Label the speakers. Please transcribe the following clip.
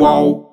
Speaker 1: whoa.